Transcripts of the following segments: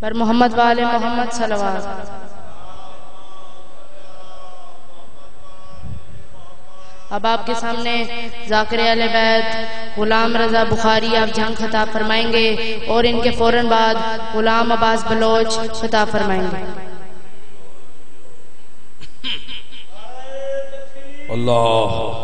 پر محمد والے محمد صلوات۔ اب آپ کے سامنے ذاکر علیہ بیت، غلام رضا بخاری آپ جنگ خطاب فرمائیں گے اور ان کے فوراں بعد غلام عباس بلوچ خطاب فرمائیں گے۔ اللہ۔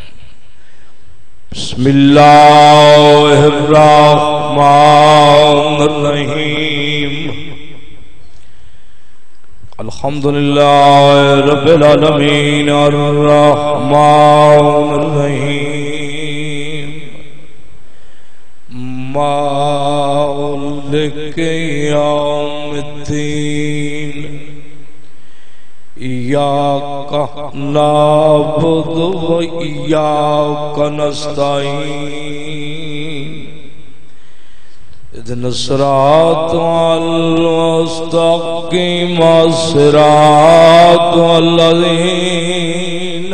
بسم اللہ الرحمن الرحیم. الحمدللہ رب العالمین الرحمن الرحیم. مالک یوم الدین. إياك نعبد وإياك نستعين. اهدنا الصراط المستقيم الصراط الذين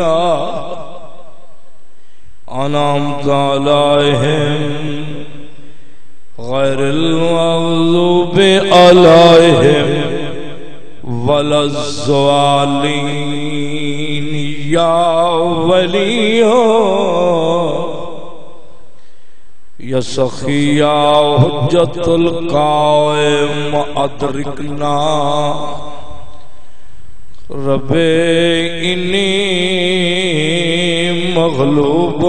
أنعمت عليهم غير المغضوب عليهم ولا الظالمين يا ولي يا سخي يا حجة القائم أدركنا رب إني مغلوب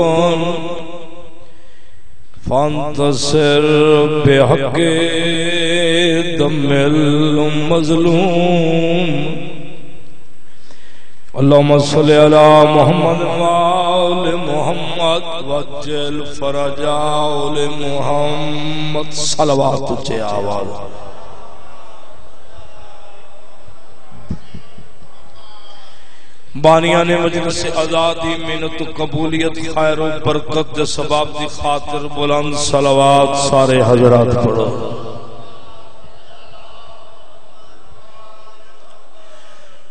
فانتصر بحق دم المظلوم اللهم صل على محمد وآل محمد وجل فرجاء محمد صلوات چے آواز بانیاں نے مجلس آزادی منت قبولیت، خیر و برکت دے سباب دی خاطر بلند صلوات سارے حضرات پڑھو۔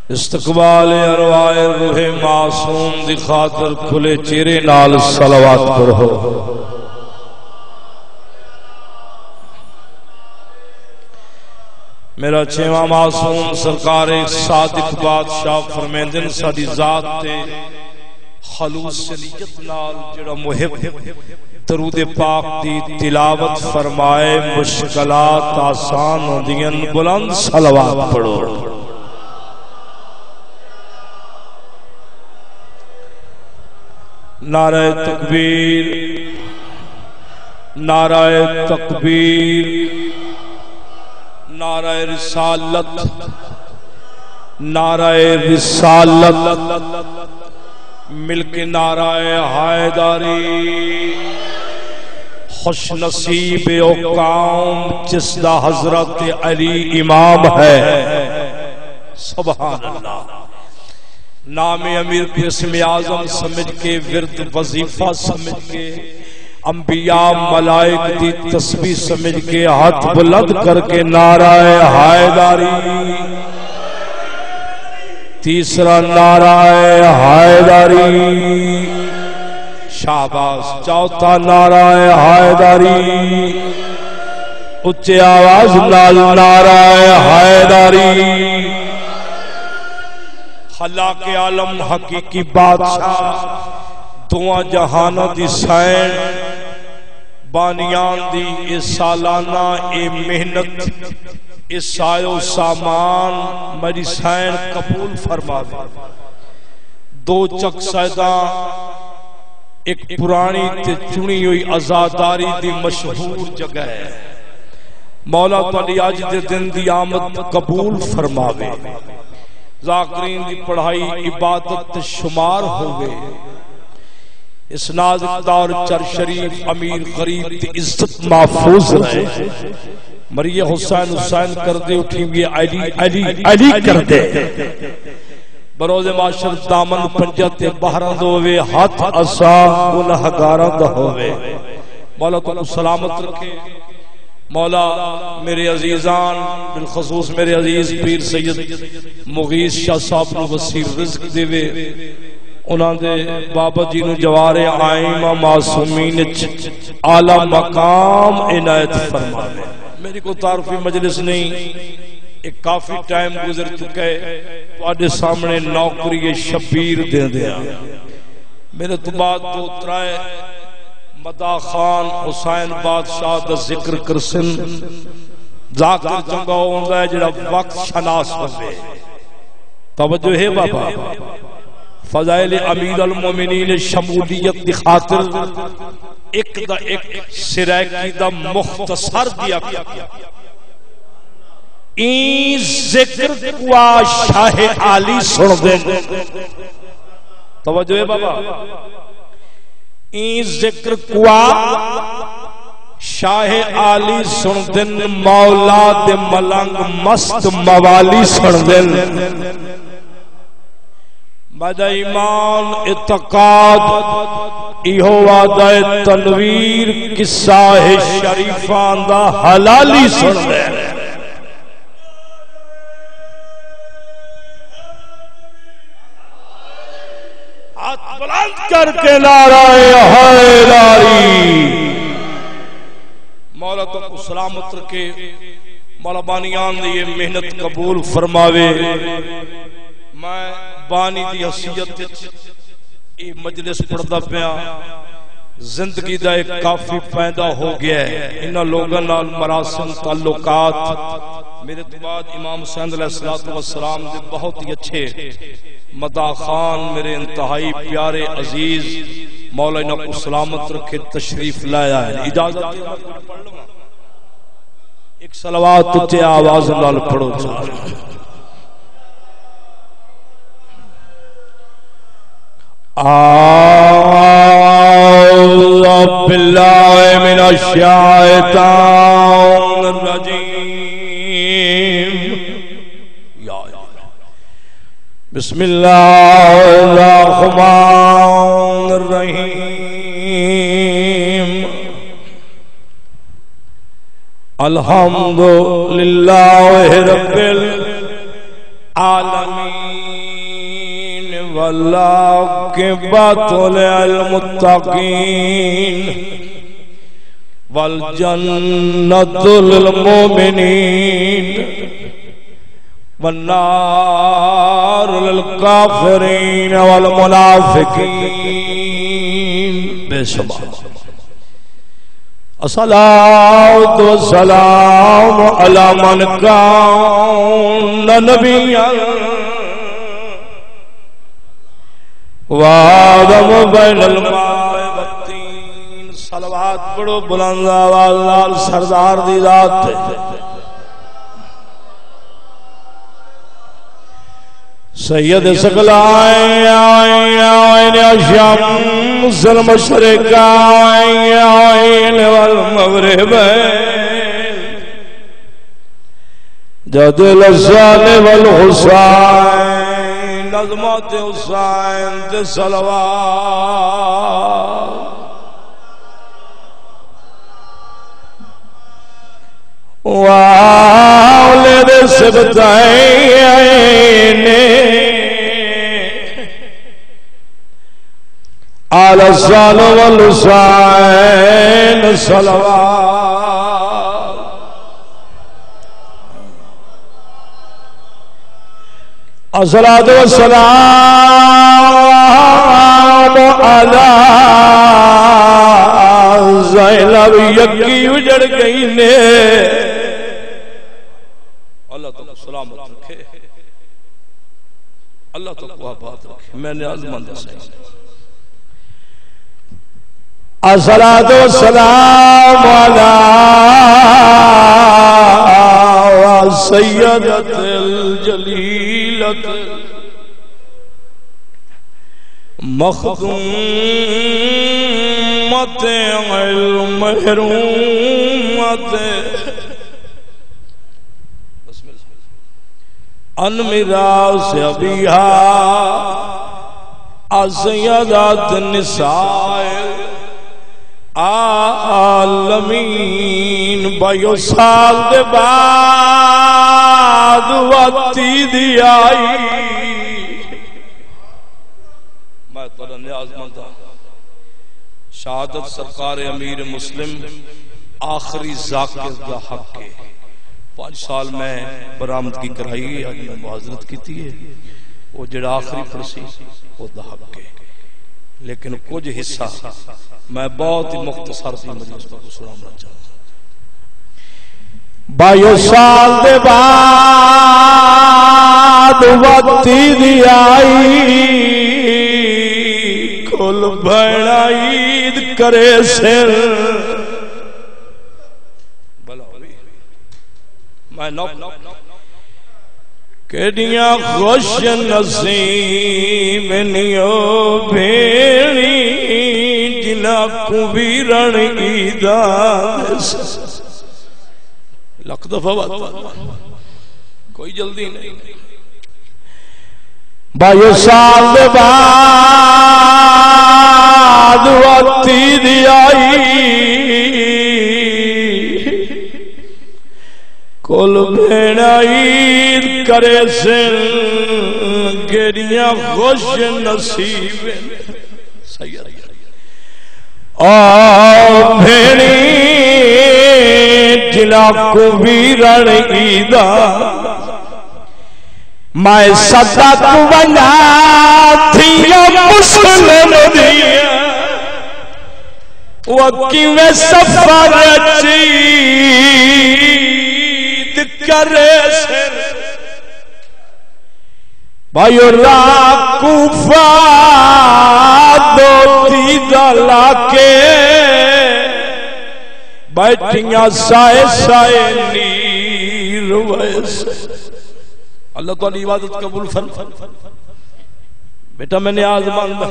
استقبال ارواح روح معصوم دی خاطر کھلے چہرے نال صلوات پڑھو۔ میرا چھواں معصوم سرکار ایک صادق بادشاہ فرمیندن ساڑی ذات تے خلوص سلیت نال جڑا محب درود پاک دی تلاوت فرمائے، مشکلات آسان ہوں دین بلند صلوات پڑھو۔ نعرہ تکبیر نعرہ تکبیر۔ نعرہ رسالت نعرہ رسالت مل کے نعرہ حیداری خوش نصیب او قوم جس دا حضرت علی امام ہے۔ سبحان اللہ نام امیر کو اسم اعظم سمجھ کے، ورد وظیفہ سمجھ کے انبیاء ملائک دی تسبیح سمجھ کے ہاتھ بلند کر کے نعرہ حیداری تیسرا نعرہ حیداری شاباس چوتھا نعرہ حیداری اچھے آواز نال نعرہ حیداری خلاق عالم حقیقی بادشاہ، دعا جہانہ دی سائن۔ بانیان دی اے سالانہ اے محنت اے سایو سامان میری سائن قبول فرما دے دو چک سیدہ ایک پرانی تے چنی ہوئی ازاداری دی مشہور جگہ ہے مولا تعالی آج دے دن دی آمد قبول فرماوے ذاکرین دی پڑھائی عبادت شمار ہو گئے اس نازک چر شریف، امیر غریب دی عزت محفوظ رہے۔ مریہ حسین حسین کر دے، اٹھی بھی علی علی علی کر دے۔ بروز معاشر دامن پنجت بہرند ہوئے، ہاتھ اسا گنہگارند ہوئے۔ مولا تو سلامت رکھے۔ مولا میرے عزیزان، بالخصوص میرے عزیز پیر سید مغیث شاہ صاحب نو وسیع رزق دے انہاں دے بابا جی نو جوارے آئیمہ معصومین اعلی مقام عنایت فرمانے۔ میری کو تعارفی مجلس نہیں، ایک کافی ٹائم گزر چکا ہے۔ تو سامنے نوکری شبیر دے دیا میرے تو بعد دو ترائے مدا خان، حسین بادشاہ دا ذکر کرسن۔ ذاکر چنگا ہوندا ہے، جڑا وقت شناس بندے۔ توجہ ہے بابا۔ فضائل امیر المومنین شمولیت دی خاطر ایک دا ایک سرائکی دا مختصر دیا کیا این ذکر کوا شاہ عالی سن دے۔ توجہ ہے بابا۔ این ذکر کوا شاہ عالی سن دن مولا دے ملنگ مست موالی سن دن بدا ایمان اتقاد ایہو وعدہ تنویر، قصہ شریفان دا حلالی سن دے ہاتھ بلند کر کے نعرہ حیداری مولا تو کو سلامت رکھے مولا بانیان دی یہ محنت قبول فرماوے۔ میں بانی دی حسیت یہ مجلس پڑھدا پیا زندگی دا ایک کافی پیدا ہو گیا ہے۔ انہاں لوگاں نال مراسم تعلقات میرے تو بعد امام حسین علیہ السلام دے بہت ہی اچھے مدا خان، میرے انتہائی پیارے عزیز مولانا کو سلامت رکھے تشریف لایا ہے اجازت ایک سلوات تجھے آواز لال پڑھو۔ چاہے أعوذ بالله من الشيطان الرجيم يا بسم الله الرحمن الحمد لله رب العالمين والعاقبة للمتقين والجنة للمؤمنين والنار للكافرين والمنافقين بسم الصلاة والسلام على من كان نبيا وآدم بين الماء والطين صلوات پڑھو بلند آواز لال سردار دی ذات سید سقلائیں آئیں آئیں شمس المشرق آئیں آئیں والمغرب۔ جد نظمت حسین دے صلوات۔ وآولد سبتين على الصال والحسين صلوات۔ الصلاة والسلام على زینب، یکی اجڑ گئی نے۔ اللہ تو سلامت رکھے۔ اللہ تو کو بات رکھے۔ میں نے عظمت سے الصلاة والسلام على سيدة الجليلة مخدومة المحرومة ان میراث ابیہا ازیدات نساء عالمین بایو سال دے بعد وقتی دی آئی۔ میں تو نیاز مندہ ہاں۔ شہادت سرکار امیر مسلم آخری ذاکر دا حق کے پانچ سال میں برامدگی کرائی ہے آج میں معذرت کی تھی ہے۔ وہ جڑا آخری پرسی وہ دا حق کے لیکن کچھ حصہ میں بہت ہی مختصر سی مجلس چاہوں بائیو سال دے بعد وقتی دی آئی کل بھڑا عید کرے سر۔ میں نوک کڑیاں خوش نصیب نیو بھیڑی جنا کو ویرن عیدا لکھ دفعہ بات کوئی جلدی نہیں بائیو سال بعد وقتی دی آئی کل بھیڑا عید کرے سن گریاں خوش نصیب۔ سید آ بھیڑی جلا کو ویرن عیدا میں صدق بنا تھی مسلم دیا وکی میں سفر چید کرے سر۔ بھائیو راکوفا دو تیدہ لاکے بیٹھیاں سائے سائے نیر ویسے اللہ تعالی عبادت قبول فرم بیٹا، میں نے آزمان دا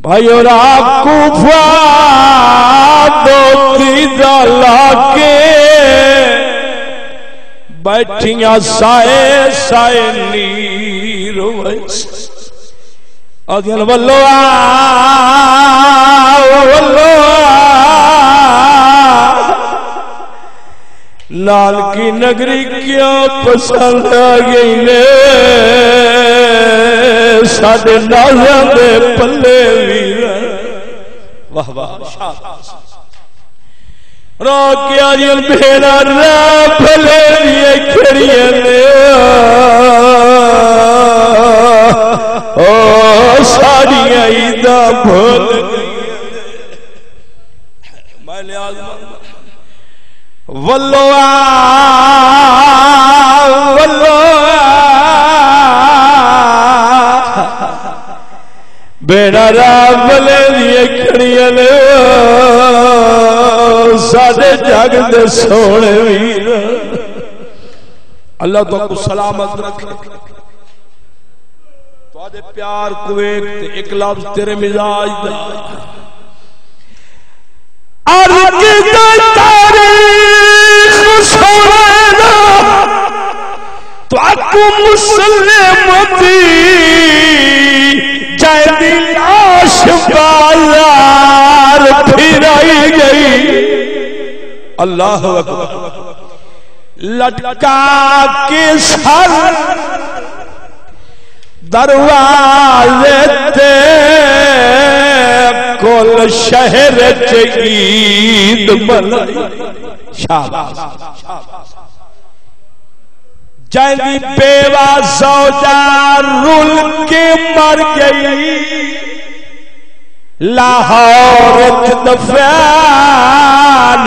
بھائی اور آپ کوفہ دو تیزہ لاکے بیٹھیاں سائے سائے نیر ویسے آدھیان واللو آہ واللو لال کی نگری کیا پسند آگئی نے؟ ساڑے نازہ دے پلے ویر واہ واہ رو کیا جن بھیڑا را پلے دیئے نے۔ او ساڑی آئیدہ بھول میں لیاز ولو ولو بیڑا کھڑیاں نے۔ سارے جگ دے سونے ویر۔ اللہ تو کو سلامت رکھے۔ تو آدھے پیار کو ایک لفظ تیرے مزاج دا۔ ارگ تاریخ سونا تو اکو مسلمتی اللہ لٹکا کے سر دروازے تے کل شہر چید ملائی شاباش۔ جائنی بیوہ زوجہ رول کے مر گئی۔ لاہور دفعان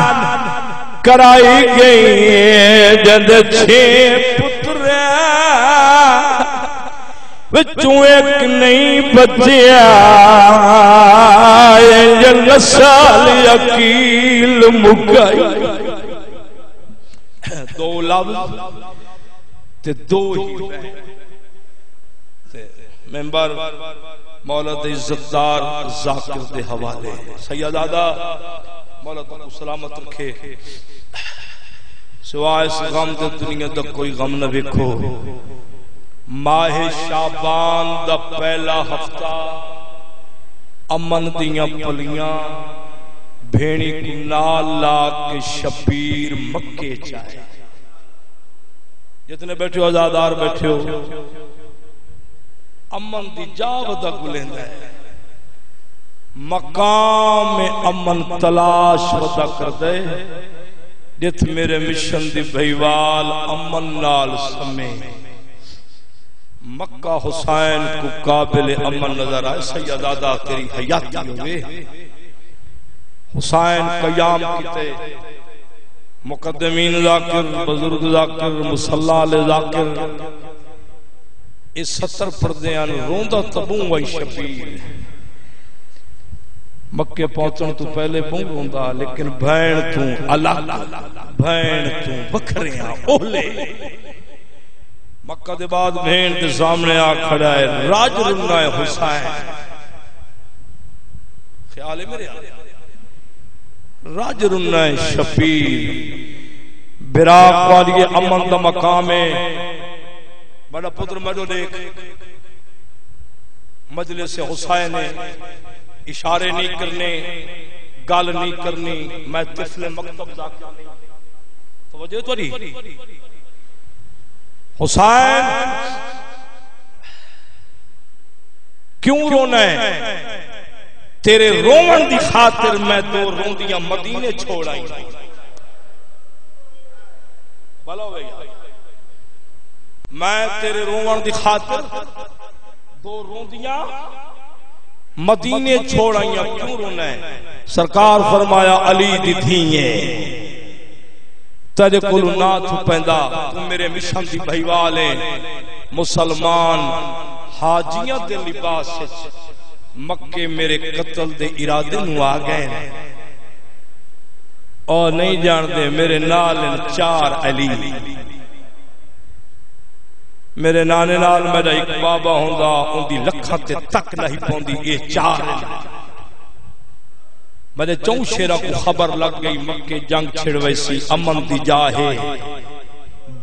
کرائی گئی جد چھے پترہ بچوں ایک نہیں بچیا۔ جن سال یقیل مکائی۔ دو لفظ تے دو ہی ممبر مولد عزتدار ذاکر دے حوالے۔ سید آدھا مولد کو سلامت رکھے۔ سوائے اس غم دے دنیا دا کوئی غم نہ ویکھو۔ ماہ شابان دا پہلا ہفتہ۔ امن دیاں پلیاں۔ بھینی کو نال لا کے شبیر مکے چاہے۔ جتنے بیٹھے ہو، آزادار بیٹھے ہو۔ امن دی جاودہ گلیں ہے۔ مقام امن تلاش ودا کر دے جت میرے مشن دی بھائیوال امن نال سمے۔ مکہ حسین کو قابل امن نظر آئے۔ سید آدھا تیری حیاتی ہوئے۔ حسین قیام کیتے۔ مقدمین ذاکر، بزرگ ذاکر مسلح علی ذاکر۔ اس ستر پردیاں روندہ تبوں وائی شبیر۔ مکے پہنچن تو پہلے بوں روندا لیکن بھین تو الگ بھین تو بکھریاں اولے۔ مکہ دے بعد بھین دے سامنے آ کھڑا ہے، راج رنگا ہے، حسین۔ خیال ہے میرے راج رنگا ہے شبیر براق والی امن دا مقام ہے۔ بڑا پتر مجھو دیکھ۔ مجلس حسین ہے۔ اشارے نہیں کرنے، گال نہیں کرنی، میں طفل مکتب ذاکر نہیں توجہ تو حسین، کیوں رونا ہے؟ تیرے رومن دی خاطر میں دو روندیاں مدینے چھوڑ آئی۔ بلا ہوئے میں تیرے رومن دی خاطر دو روندیاں مدینے چھوڑ آئی کیوں رونا ہے سرکار فرمایا علی دی تھیئے تجھے کلو نہ پہندا تم میرے مشن دی بھائیوالے مسلمان حاجیاں دے لباس مکے میرے قتل دے ارادے نو آ گئے اور نہیں جان دے میرے نال چار علی۔ میرے نانے نال میرا ایک بابا ہوندا ان دی لکھاں تے تک نہیں پوندی اے چار میرے چون شیرہ کو خبر لگ گئی مکے جنگ چھڑ ویسی امن دی جاہے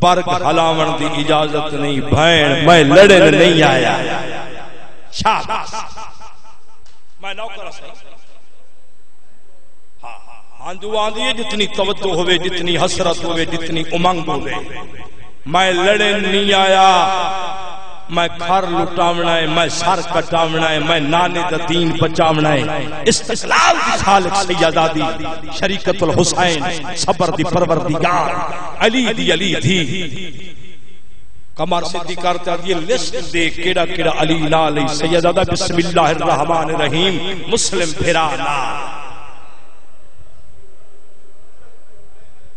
برگ حلاون دی اجازت نہیں بھین میں لڑے نہیں آیا شاباس میں نوکر سے ہاں جو آندھی ہے جتنی توجہ ہوئے جتنی حسرت ہوئے جتنی امنگ ہوئے میں لڑے نہیں آیا۔ میں کھر لٹامنا ہے، میں سر کٹامنا ہے، میں نانے دا دین بچامنا ہے۔ استقلال دی خالق سیدادی شریکت الحسین، صبر دی پروردگار۔ علی دی علی تھی کمار صدی کرتا دی لسٹ دے کیڑا کیڑا علی نالی سیدادہ بسم اللہ الرحمن الرحیم، مسلم پھرانا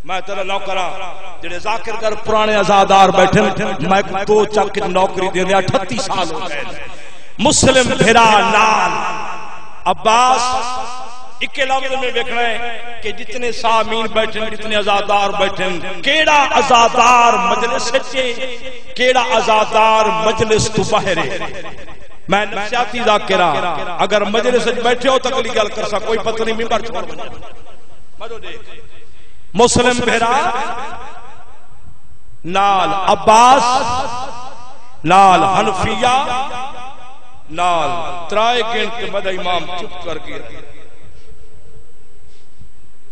میں تیرا نوکرا ہاں۔ جڑے ذاکر کر پرانے ازادار بیٹھے میں دو چک نوکری دے دیا اٹھتی سال ہو گئے مسلم بھرا نال عباس، اکے لفظ میں دیکھنا ہے کہ جتنے سامین بیٹھے جتنے ازادار بیٹھے کیڑا ازادار مجلس سچے کیڑا ازادار مجلس تو بہرے میں نفسیاتی ذاکرہ ہاں، اگر مجلس بیٹھے ہو تکلی گل کر سا کوئی پتہ نہیں ممبر چھوڑ مجھو دیکھ، مسلم بھیرا نال عباس نال حنفیہ نال ترائے گنٹ مدہ امام چپ کر گیا۔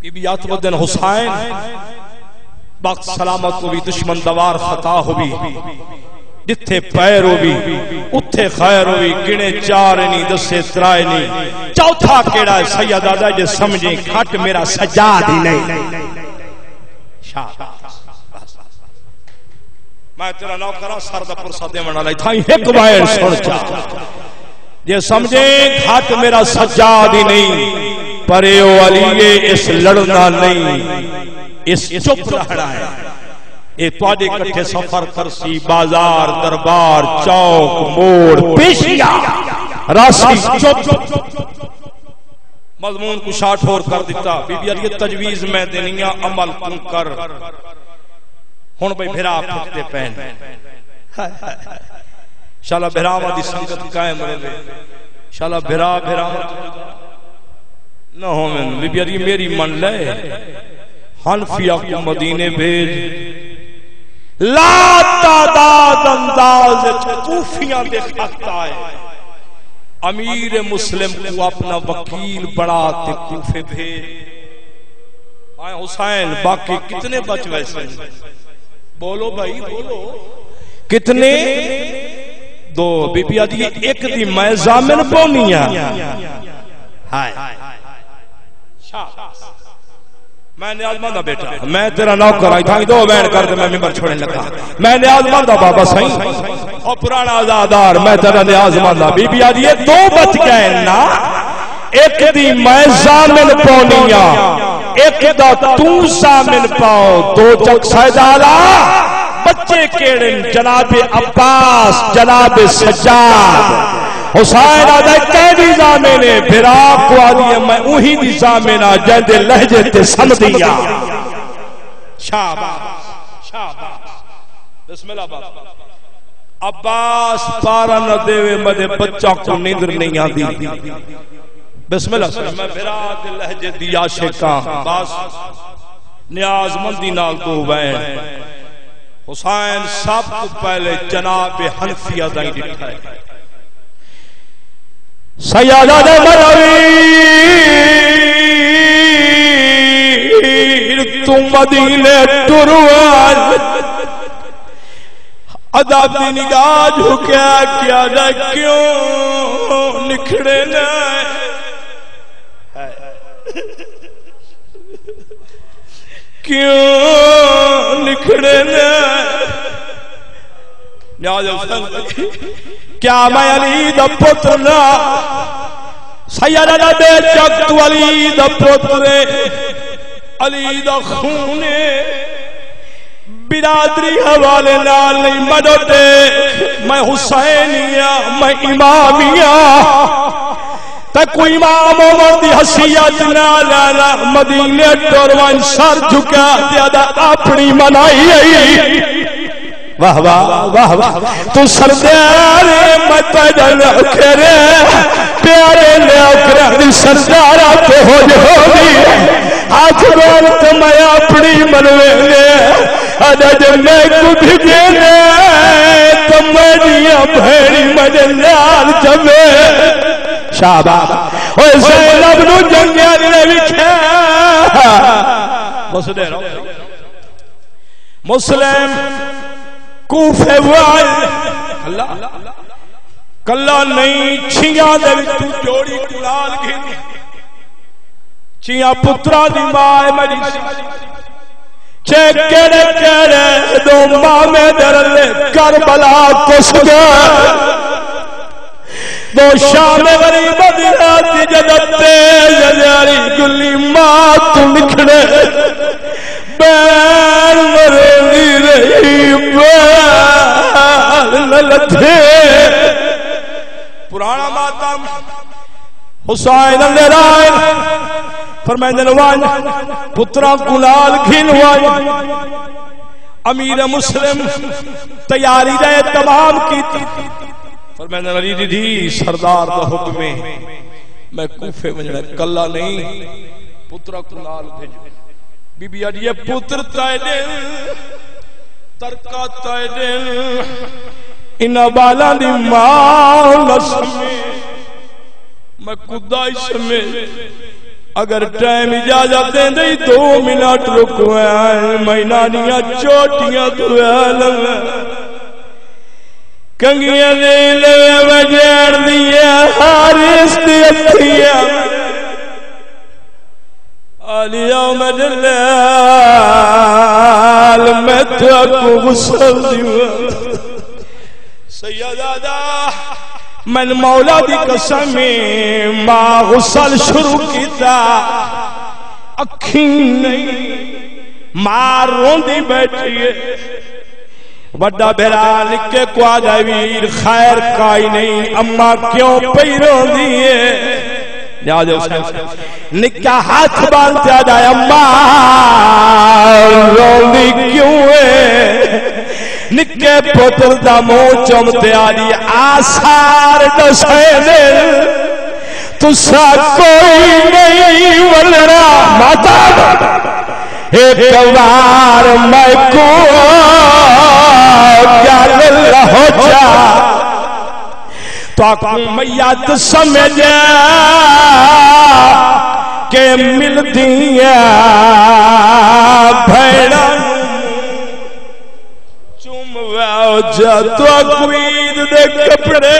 بی بی آتمدن حسین وقت سلامت کو بھی دشمن دوار خطا ہو بھی جتھے پیر ہو بھی اتھے خیر ہو بھی گنے چار نہیں، دسے ترائے نہیں۔ چوتھا کیڑا ہے؟ سید آدھا جے سمجھیں، کھٹ میرا سجاد ہی نہیں۔ شاہ۔ میں تیرا نو کرا سر دا پرسا دے منا لائی تھائی ایک سن چا۔ یہ سمجھے گھاٹ میرا سجاد ہی نہیں پرے او اس لڑنا نہیں۔ اس چپ رہنا ہے۔ اے کٹھے سفر کرسی بازار دربار چوک موڑ پیشیا۔ راسی چپ۔ مضمون کو شاٹ ہور کر دیتا۔ بی بی علی تجویز میں دنیا عمل کن کر۔ ہون بھئی بھرا پھکتے پہن۔ شالا بھرا دی سنگت قائم رہے شالا بھرا بھرا نہ ہو میں بی بی علی میری من لے۔ حنفیہ کو مدینے بھیج۔ لا تعداد انداز کوفیاں دے خط آئے۔ امیر مسلم کو اپنا وکیل بڑا تے کوفے بھیج۔ آئے حسین، باقی کتنے بچ ویسے ہیں؟ بولو بھائی بولو۔ کتنے؟ دو بی بی آدھی ایک دی میں زامن پونیا ہائے۔ میں نیاز مندہ بیٹا۔ میں تیرا نوکر آئی تھا دو بین کر دے میں ممبر چھوڑنے لگا۔ میں نیاز مندہ بابا صحیح اور پرانا آزادار میں تیرا نیاز مندہ بی بی آدھی دو بچ گئے نا۔ ایک دی میں زامن پونیا ایک دا تو زامن پاؤ، دو چک سیدالا۔ بچے کیڑے جناب عباس، جناب سجاد۔ حسین آدھا کیدی زامنے بھرا کو آدھی میں اوہی دی زامنہ جہدے لہجے تے سمدیا شاباش شاباش۔ بسم اللہ باپ عباس پارا نہ دیوے مدے بچہ کو نیندر نہیں آدھی۔ بسم اللہ میں بھرا دے لہجے دیا شکا باس نیاز مندی نال دو بین حسین سب کو پہلے جناب حنفیہ دائیں ڈٹھا ہے۔ سیادہ دے مرویر تو مدینے ٹروان عذاب دی نگاہ جھکیا کیا جائے کیوں نکھڑے نائے کیوں کیا میں علی دا پتر سیدہ دے جگت علی دا پتر علی دا خون برادری حوالے نال نہیں مدو دے میں حسینیا میں امامیا کوئی امام عمر دی حسیت نہ مدینے ٹوروان سر جھکا اپنی منائی واہ واہ واہ واہ۔ تو سردار مت کرے پیارے لے سردار ہو جوگی جی۔ ہاتھ بول تو میں اپنی منوے لے میں کو بھی تو میری بھیڑی مجلال جمے۔ زینب نو جنگیاں نے مسلم. کوفے وال اللہ کلا نہیں چھیاں دے جوڑی کلال گھن. چھیاں پترا دی ماں مری کڑے کڑے دو ماں میں درلے. کربلا کس گئے دو شام غریب دیراتی جدتے جلیاری گلی ماں تو نکھڑے بین مرنی رہی، بین للتھے۔ پرانا ماتم، حسین اندر آئے فرمائن نوان پترا کلال گھنوائے امیر مسلم تیاری رہے، تمام کی تھی فرمائن علی دی دی سردار دا حکمے میں۔ کوفے میں کلا نہیں، پترا کلال بھیجو۔ بی بی اڈیے جی پتر تائے دل ترکا تائے دل انہ بالا دی ماں لسمے میں۔ کدائی سمے۔ اگر ٹائم اجازت دیں دیں دو منٹ رکویں میں نانیاں چوٹیاں دوے لگے کنگیاں دے لے وجیر دیا حارس دی اتھیاں اليوم دلال متك وصل سيدادا من مولا دی قسمی ما غسل شروع کیتا اکھیں نہیں ماں روندی بیٹھی ہے وڈا بھرا لکھے کو آجا ویر، خیر کائی نہیں، اما کیوں پئی روندی ہے؟ نکا ہاتھ باندھتے آ جائے اماں روندی کیوں ہے؟ نکے پتر دا مو چمتے آ جی آسار دسے دل تسا کوئی نہیں ولنا۔ ماتا، ایک بار میں کو گل ہو جا۔ تو آقا سمجھ کہ مل دیا بھیڑا چوم جا۔ تو دے کپڑے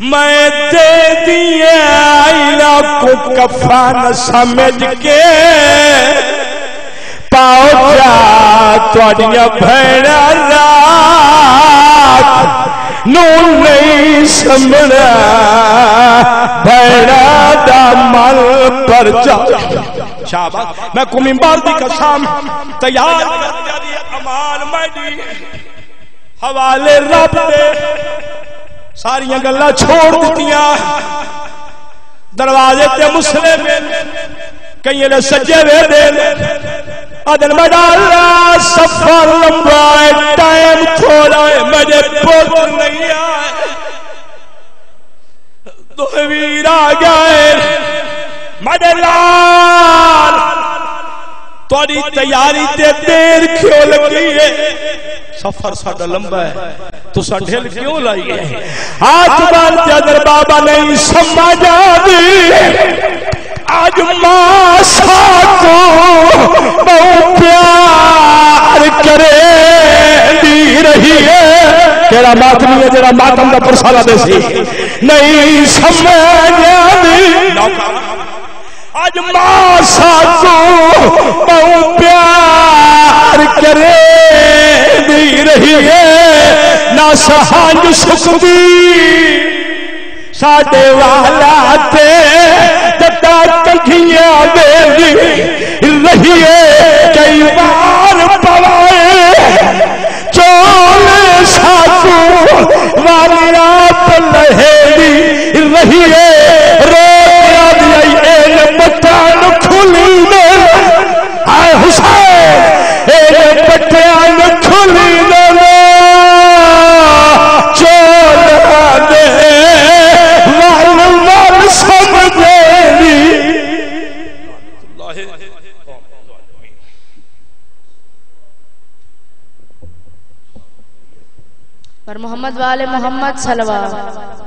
میں دے دیا علاقوں کفان سمجھ کے پاؤ جا۔ توڑیا بھیڑا رات نو نہیں سمڑا بھیڑا دا مل پر جا شابت میں کو منبار دی قسم تیار کر دی امان میں حوالے رب دے ساری گلا چھوڑ دیتیاں دروازے تے مسلم کئی نے سجے وے دے ادن میں ڈالا سفر لمبا ہے ٹائم تھوڑا ہے مجھے پوت نہیں آئے دو ویر آ گئے مجھے لال توڑی تیاری تے دیر کیوں لگی ہے سفر ساڈا لمبا ہے تو سا ڈھل کیوں لائی ہے ہاتھ بار اگر بابا نہیں سمجھا دی آج ماسا کو بہو پیار کرے دی رہی ہے۔ تیرا ماتمی ہے تیرا ماتم کا پرسالہ دے سی۔ نہیں سمجھا دی۔ آج ماسا کو بہو پیار کرے دی رہی ہے۔ نہ سہانج سکتی، ساڈے والا تے دتا کھیاں دے رہی کئی بار محمد والے محمد صلوات